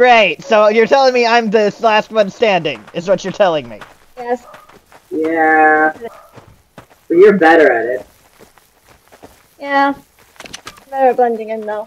Great. So you're telling me I'm the last one standing, is what you're telling me. Yes. Yeah. But you're better at it. Yeah. Better at blending in though.